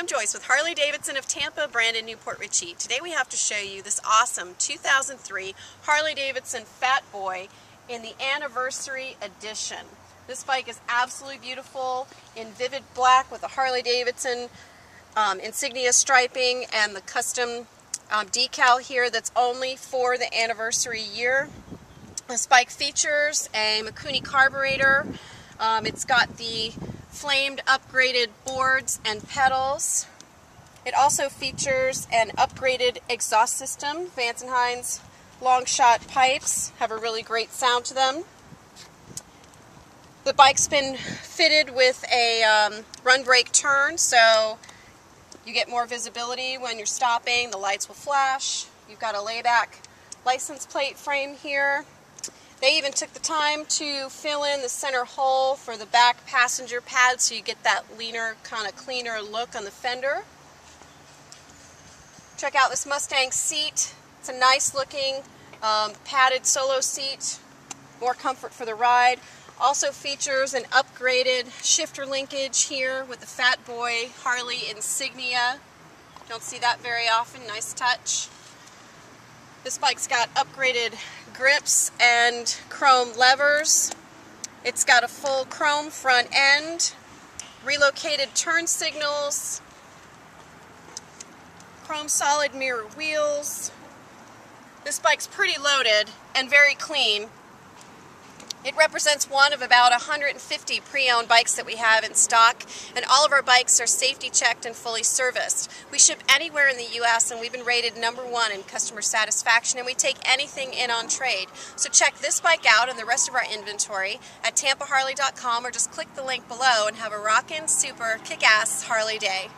Pam Joyce with Harley Davidson of Tampa, Brandon, New Port Richey. Today we have to show you this awesome 2003 Harley Davidson Fat Boy in the anniversary edition. This bike is absolutely beautiful in vivid black with the Harley Davidson um, insignia striping and the custom um, decal here that's only for the anniversary year. This bike features a Mikuni carburetor. Um, it's got the flamed upgraded boards and pedals. It also features an upgraded exhaust system. Vance and Hines long shot pipes have a really great sound to them. The bike's been fitted with a um, run brake turn so you get more visibility when you're stopping. The lights will flash. You've got a layback license plate frame here. They even took the time to fill in the center hole for the back passenger pad so you get that leaner, kind of cleaner look on the fender. Check out this Mustang seat. It's a nice looking um, padded solo seat, more comfort for the ride. Also features an upgraded shifter linkage here with the Fat Boy Harley insignia. Don't see that very often, nice touch. This bike's got upgraded grips and chrome levers. It's got a full chrome front end, relocated turn signals, chrome solid mirror wheels. This bike's pretty loaded and very clean. It represents one of about 150 pre-owned bikes that we have in stock, and all of our bikes are safety checked and fully serviced. We ship anywhere in the U.S., and we've been rated number one in customer satisfaction, and we take anything in on trade. So check this bike out and the rest of our inventory at tampaharley.com or just click the link below and have a rockin' super kick-ass Harley day.